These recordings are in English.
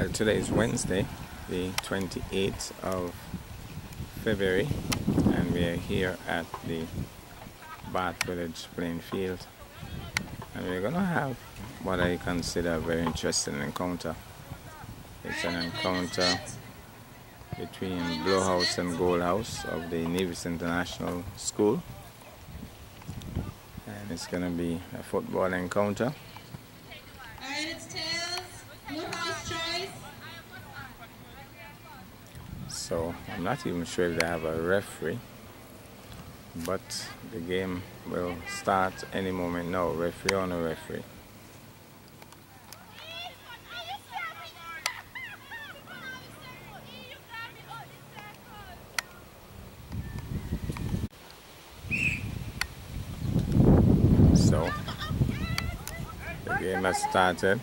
Well, today is Wednesday, the 28th of February, and we are here at the Bath Village playing field. And we're going to have what I consider a very interesting encounter. It's an encounter between Blue House and Gold House of the Nevis International School. And it's going to be a football encounter. So I'm not even sure if they have a referee, but the game will start any moment now. Referee or no referee. So the game has started.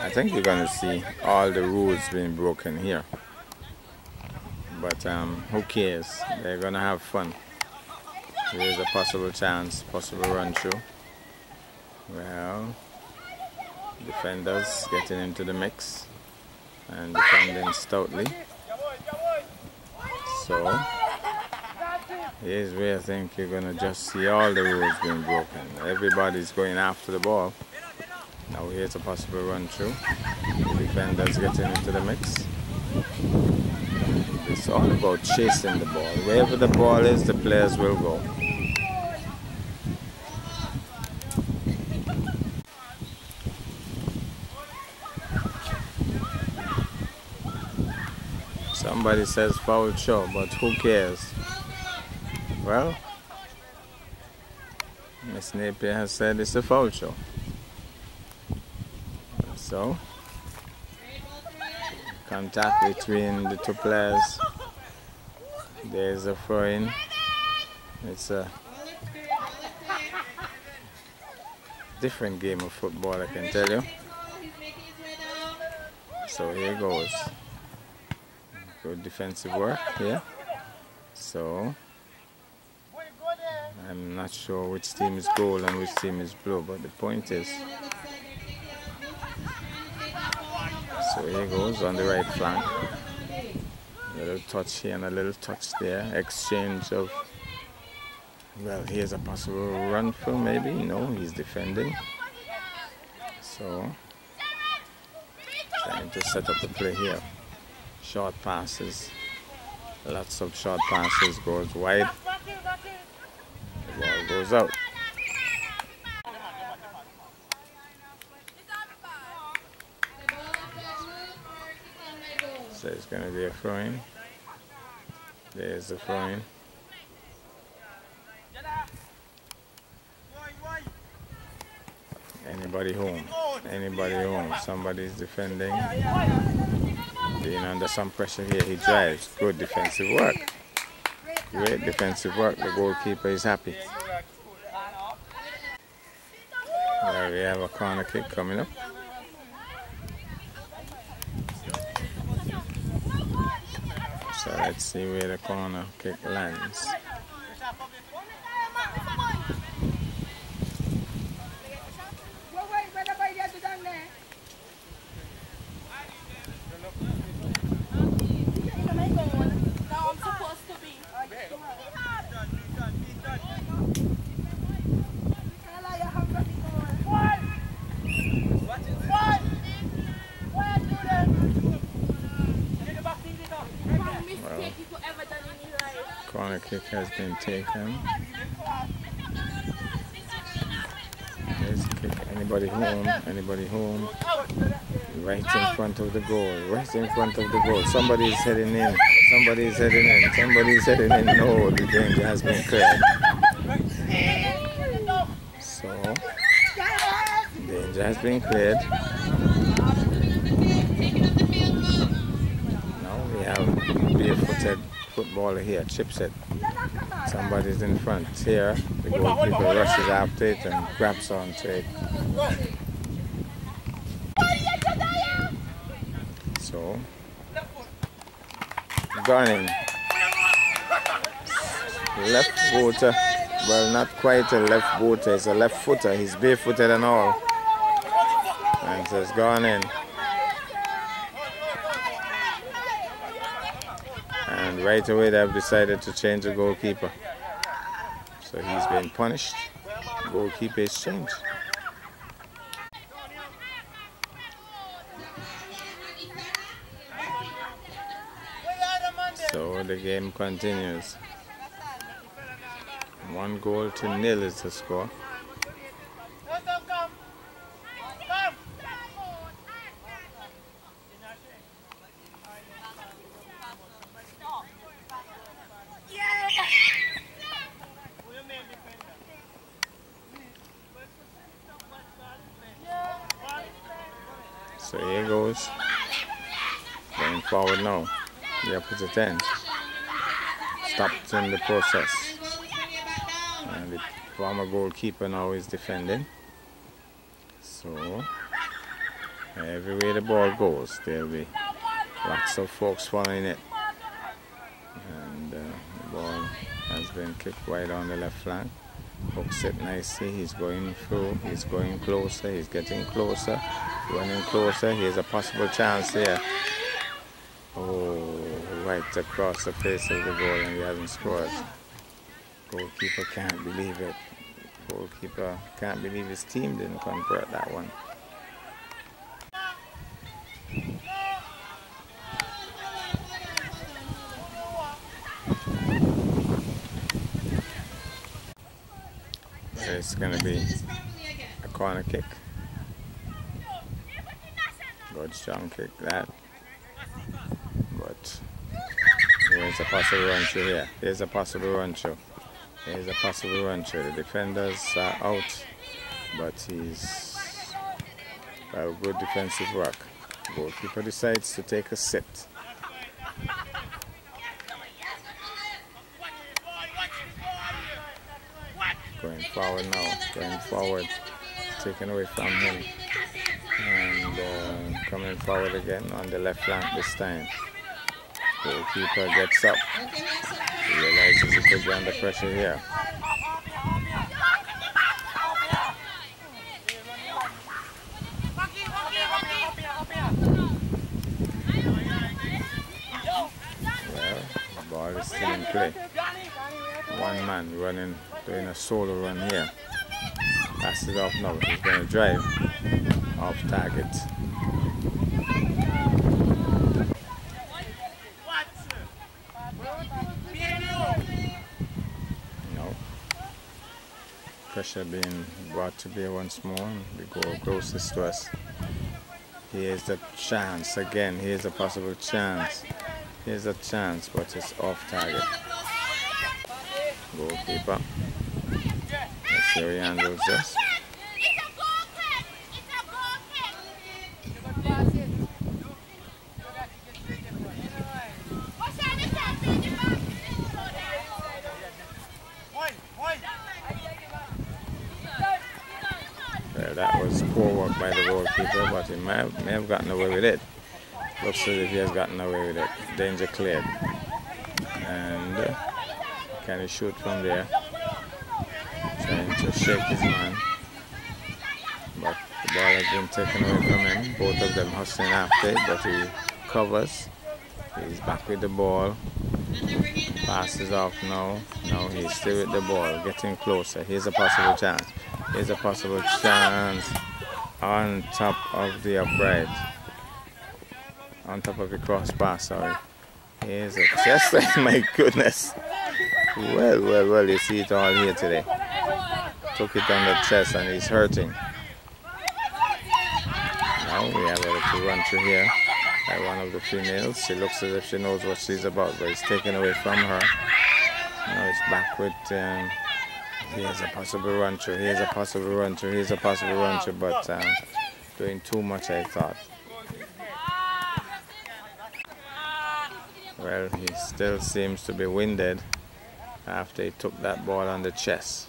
I think you're to see all the rules being broken here. But um, who cares? They're to have fun. Here's a possible chance, possible run through. Well, defenders getting into the mix and defending stoutly. So, here's where I think you're to just see all the rules being broken. Everybody's going after the ball. Now here's a possible run through. The defenders getting into the mix. It's all about chasing the ball. Wherever the ball is, the players will go. Somebody says foul show, but who cares? Well, Miss Napier has said it's a foul show. So, contact between the two players. There's a throw in. It's a different game of football, I can tell you. So here goes. Good defensive work here. So, I'm not sure which team is gold and which team is blue, but the point is So here goes on the right flank. A little touch here and a little touch there. Exchange of, well, here's a possible run through maybe. No, he's defending. So, trying to set up the play here. Short passes. Lots of short passes goes wide. The ball goes out. So going to be a throwing. There's the throwing. Anybody home? Anybody home? Somebody's defending. Being under some pressure here, he drives. Good defensive work. Great defensive work. The goalkeeper is happy. There we have a corner kick coming up. So let's see where the corner kick lands. Has been taken. There's kick. Anybody home? Anybody home? Right in front of the goal. Right in front of the goal. Somebody is heading in. Somebody is heading in. Somebody is heading in. No, the danger has been cleared. So, danger has been cleared. Now we have barefooted footballer here, chips it. Somebody's in front here. The goalkeeper rushes after it and grabs onto it. So, Gunning. left footer. Well, not quite a left footer, it's a left footer. He's barefooted and all. And so it's gone in. And right away they've decided to change the goalkeeper. So he's been punished. Goalkeeper is changed. So the game continues. One goal to nil is the score. So here goes. Going forward now. The opposite end. Stopped in the process. And the former goalkeeper now is defending. So everywhere the ball goes, there'll be lots of folks following it. And uh, the ball has been kicked right on the left flank. Hooks it nicely. He's going through. He's going closer. He's getting closer. Running closer. Here's a possible chance here. Oh, right across the face of the goal and he hasn't scored. Goalkeeper can't believe it. Goalkeeper can't believe his team didn't convert that one. It's going to be a corner kick. Good strong kick that. But here's a possible run through here. There's a possible run through. Here's a possible run through. The defenders are out, but he's a good defensive work. Goalkeeper decides to take a sit. Going forward now, going forward, taken away from him. And uh, coming forward again on the left flank this time. Goalkeeper gets up. Realizes he could be under pressure here. Well, the ball is still in play. One man running, doing a solo run here. Passes off now. He's going to drive off target. No. Pressure being brought to bear once more. The goal closest to us. Here's the chance again. Here's a possible chance. Here's a chance, but it's off target. Goalkeeper. Let's see how he handles this. Well, that was poor work goalkeeper, but he may have, may have gotten away with it. Looks as if he has gotten away with it. Danger cleared. And uh, can he shoot from there? Trying to shake his man. But the ball has been taken away from him. Both of them hustling after it, but he covers. He's back with the ball. Passes off now. Now he's still with the ball, getting closer. Here's a possible chance. Here's a possible chance on top of the upright. On top of the crossbar, sorry. Here's a chest. My goodness. Well, well, well, you see it all here today. Took it on the chest and he's hurting. Now we have a run through here by one of the females. She looks as if she knows what she's about, but it's taken away from her. Now it's back with, um, here's a possible run through, here's a possible run through, here's a possible run through, but um, doing too much I thought. Well, he still seems to be winded after he took that ball on the chest.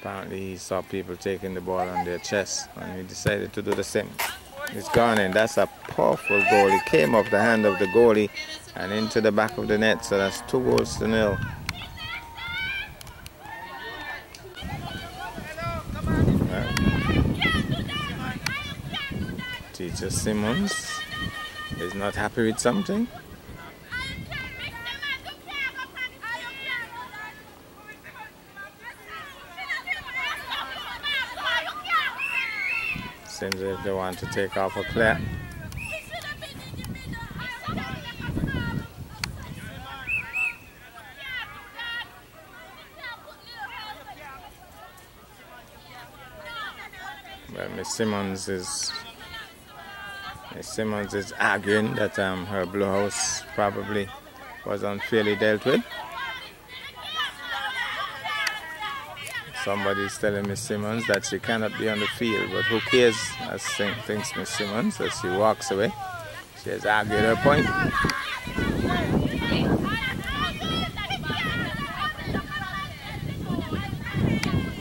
Apparently he saw people taking the ball on their chest and he decided to do the same. It's gone in. That's a powerful goal. It came off the hand of the goalie and into the back of the net. So that's two goals to nil. Mr. Simmons is not happy with something. Seems if they want to take off a player. Well, Miss Simmons is Simmons is arguing that um, her blue house probably was unfairly dealt with. Somebody's telling Miss Simmons that she cannot be on the field, but who cares? As thinks Miss Simmons as she walks away. She has argued her point.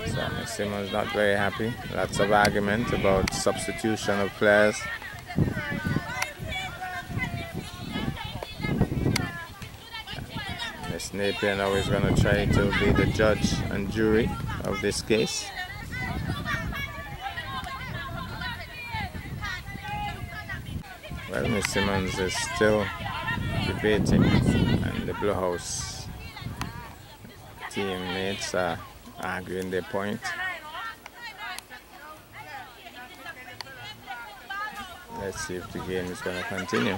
So Miss Simmons not very happy. Lots of argument about substitution of players. Napier now is going to try to be the judge and jury of this case. Well, Miss Simmons is still debating and the Blue House teammates are arguing their point. Let's see if the game is going to continue.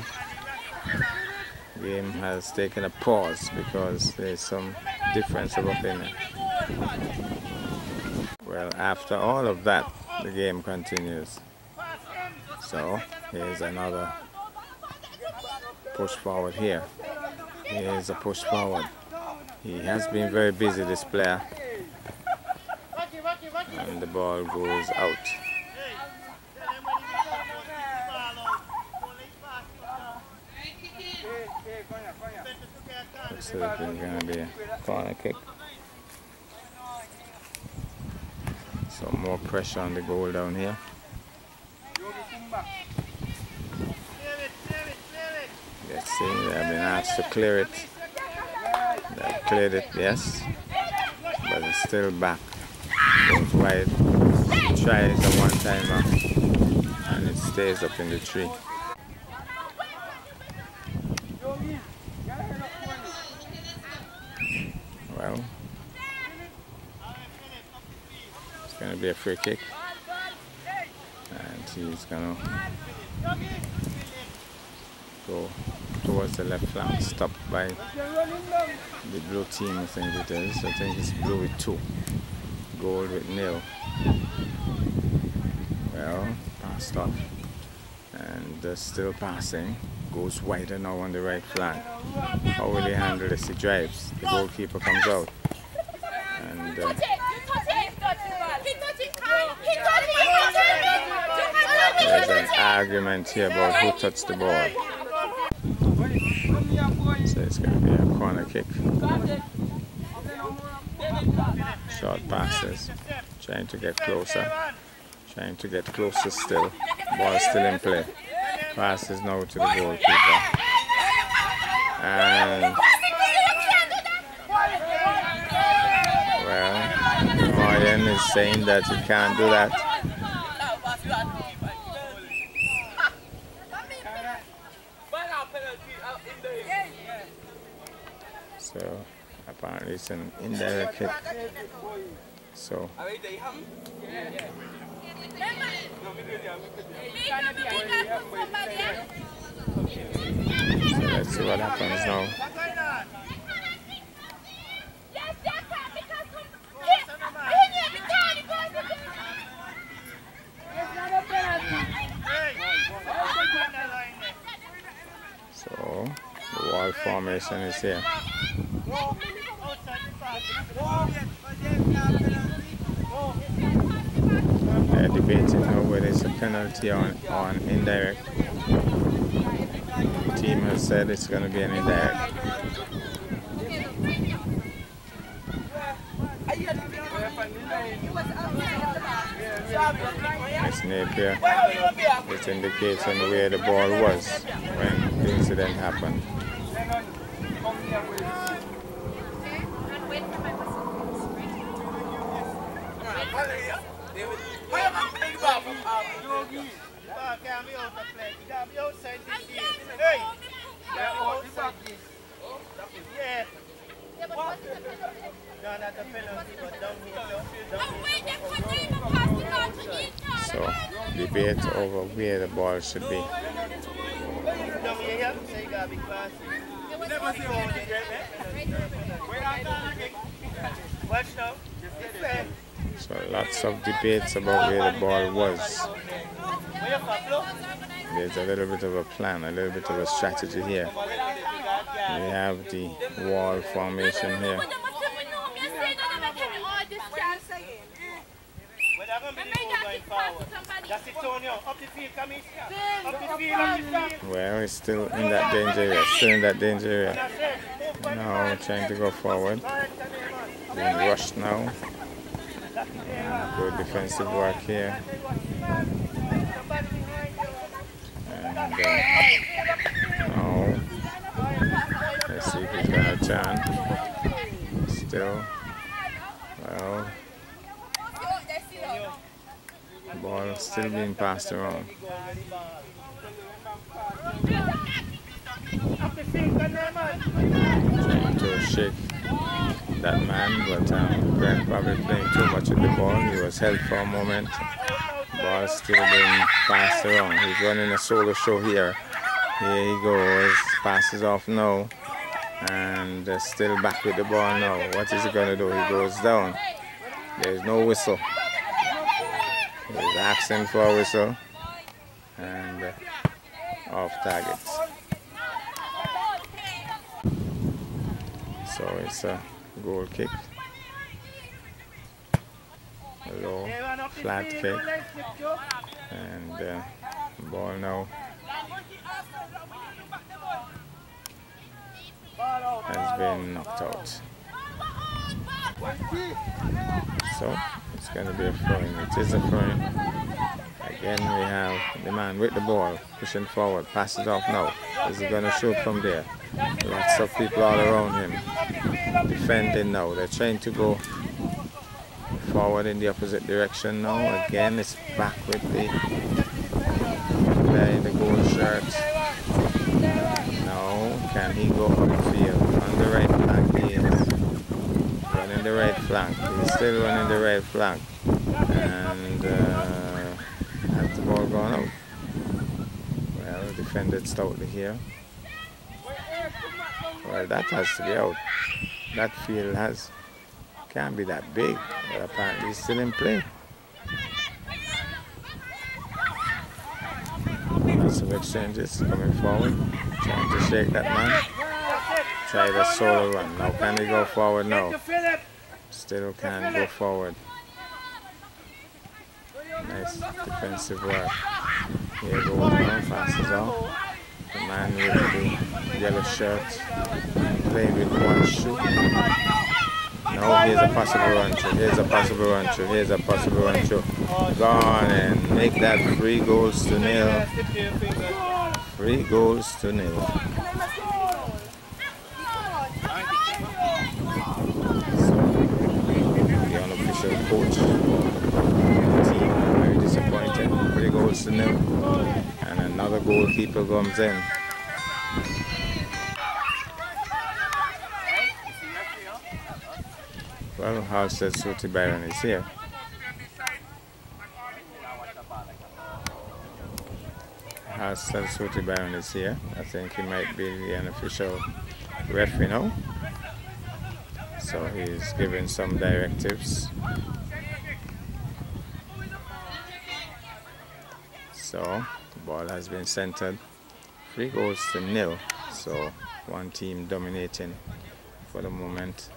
The game has taken a pause because there's some difference of opinion. Well, after all of that, the game continues. So, here's another push forward here. Here's a push forward. He has been very busy, this player. And the ball goes out. Looks like it's going to be a corner kick. Some more pressure on the goal down here. Let's see, they have been asked to clear it. They cleared it, yes, but it's still back. Goes wide, tries a one timer, and it stays up in the tree. Well, a free kick. And he's going to go towards the left flank, stopped by the blue team, I think it is. I think it's blue with two, gold with nil. Well, passed off, and uh, still passing goes wider now on the right flank. How will he handle this? He drives. The goalkeeper comes out. And uh, there's an argument here about who touched the ball. So it's going to be a corner kick. Short passes. Trying to get closer. Trying to get closer still. Ball still in play. Passes now to the goalkeeper. And well, Martin is saying that he can't do that. So apparently it's an indirect hit. So let's see what happens now. So the wall formation is here. They're debating whether it's a penalty on, on indirect. The team has said it's going to be an indirect. Miss Napier is indicating where the ball was when the incident happened. So debate over where the ball should be. Watch now. So lots of debates about where the ball was. There's a little bit of a plan, a little bit of a strategy here. We have the wall formation here. Well, it's still in that danger area, still in that danger area. Now trying to go forward. Being rushed now. Good defensive work here. And uh, now, let's see if he's gonna turn. Still, well, ball still being passed around. Trying to shake that man, but um, Grant probably playing too much with the ball. He was held for a moment. Ball still being passed around. He's running a solo show here. Here he goes. Passes off now. And uh, still back with the ball now. What is he going to do? He goes down. There's no whistle. He's asking for a whistle. And uh, off targets. So it's a goal kick. Low flat kick. And uh, ball now has been knocked out. So it's going to be a throw-in. It is a throw-in. Again, we have the man with the ball pushing forward, passes off now. Is he going to shoot from there? Lots of people all around him defending now. They're trying to go forward in the opposite direction now. Again, it's back with the player in the gold shirt. Now, can he go upfield on the right flank? He is running the right flank. He's still running the right flank. And uh, has the ball gone out? Well, defended stoutly here. Well, that has to be out. That field has can't be that big, but apparently it's still in play. Lots of exchanges coming forward, trying to shake that man. Try the solo run. Now can he go forward? No. Still can't go forward. Nice defensive work. Here goes now, passes off. The man with the yellow shirt playing with one shoe. Now here's a possible run through. Here's a possible run through. Here's a possible run through. Gone and make that three goals to nil. Three goals to nil. Coach team very disappointed. Three goals to nil. Another goalkeeper comes in. Well, Halstead Suti Byron is here. Halstead Byron is here. I think he might be the unofficial referee now. So he's giving some directives. So the ball has been centered. Three goals to nil. So one team dominating for the moment.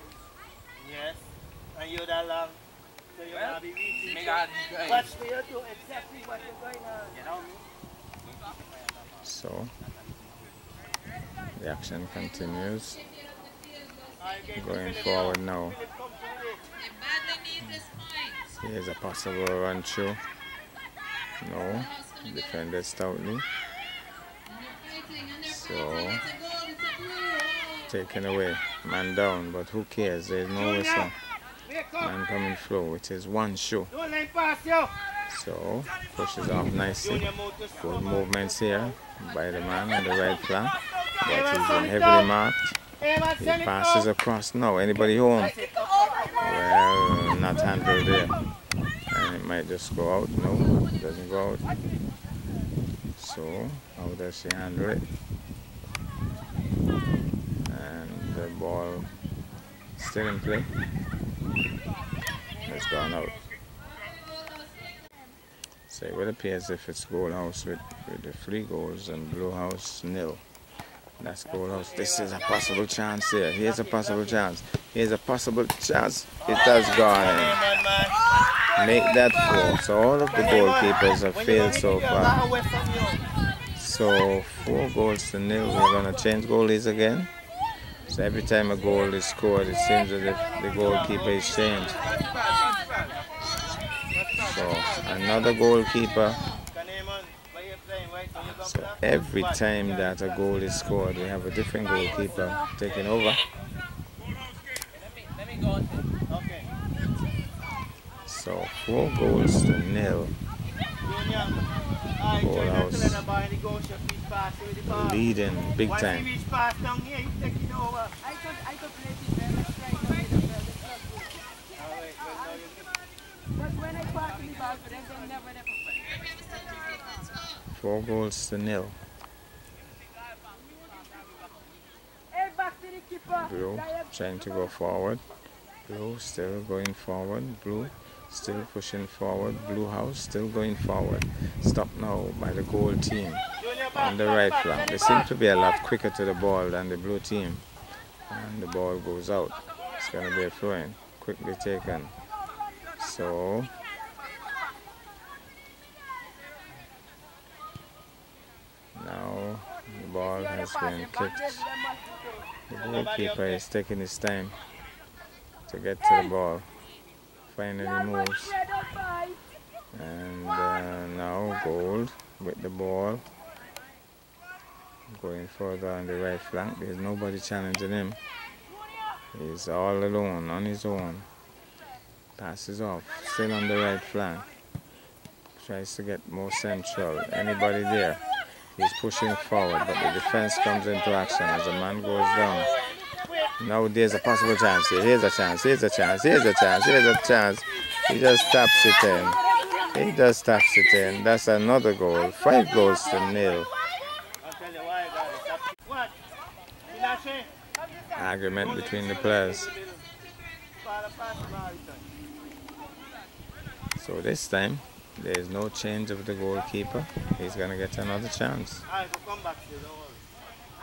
Yes. And you're that long. So you're Well, gonna be reaching. Me God, Watch me, you do exactly what you're going on. you know, So the action continues. Going forward now. now. Philip, come to the net. Here's a possible run through. No, defended stoutly. So taken away, man down, but who cares? There's no whistle. Man coming through, it is one show. Don't let him pass you. So pushes off nicely. Junior move to Good movements here by the man on the right flank. But he's been heavily marked. He passes across now. Anybody home? That's it. Up. Well, not handled there. And it might just go out. No, it doesn't go out. So, how does she handle it? And the ball still in play. It's gone out. So it would appear as if it's goal house with, with the three goals and blue house nil. That's goal house. This is a possible chance here. Here's a possible chance. Here's a possible chance. It has gone in. Make that four. So all of the goalkeepers have failed so far. So four goals to nil. We're gonna change goalies again. So every time a goal is scored, it seems if the goalkeeper is changed. So another goalkeeper. So every time that a goal is scored, we have a different goalkeeper taking over. So four goals to nil. Junior. Alright, house. to let the ball in the goal, she please pass it with the ball. Leading big time. Four goals to nil. Hey, back to the keeper. Blue trying to go forward. Blue still going forward. Blue still pushing forward. Blue house still going forward. Stop now by the goal team on the right flank. They seem to be a lot quicker to the ball than the blue team. And the ball goes out. It's going to be a in. Quickly taken. So. Now the ball has been kicked. The goalkeeper is taking his time to get to the ball. Finally moves. And uh, now Gold with the ball. Going further on the right flank. There's nobody challenging him. He's all alone on his own. Passes off. Still on the right flank. Tries to get more central. Anybody there? He's pushing forward, but the defense comes into action as the man goes down. Now there's a possible chance. Here's a chance. Here's a chance. Here's a chance. Here's a chance. He just taps it in. He just taps it in. That's another goal. Five goals to nil. Argument between the players. So this time there is no change of the goalkeeper. He's gonna get another chance.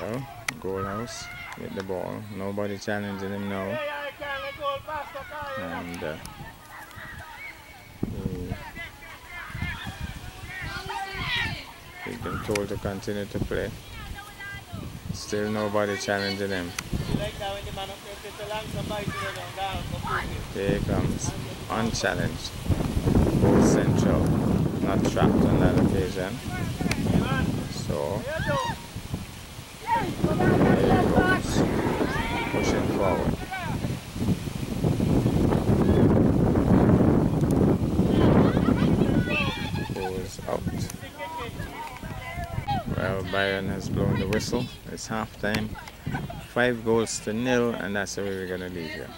Well, goal house with the ball. Nobody challenging him now. And uh, he's been told to continue to play. Still nobody challenging him. There. Here comes, unchallenged. Central, not trapped on that occasion. So Here you he goes, pushing forward. Goes out. Well, Byron has blown the whistle. It's half time. Five goals to nil, and that's the way we're going to leave here.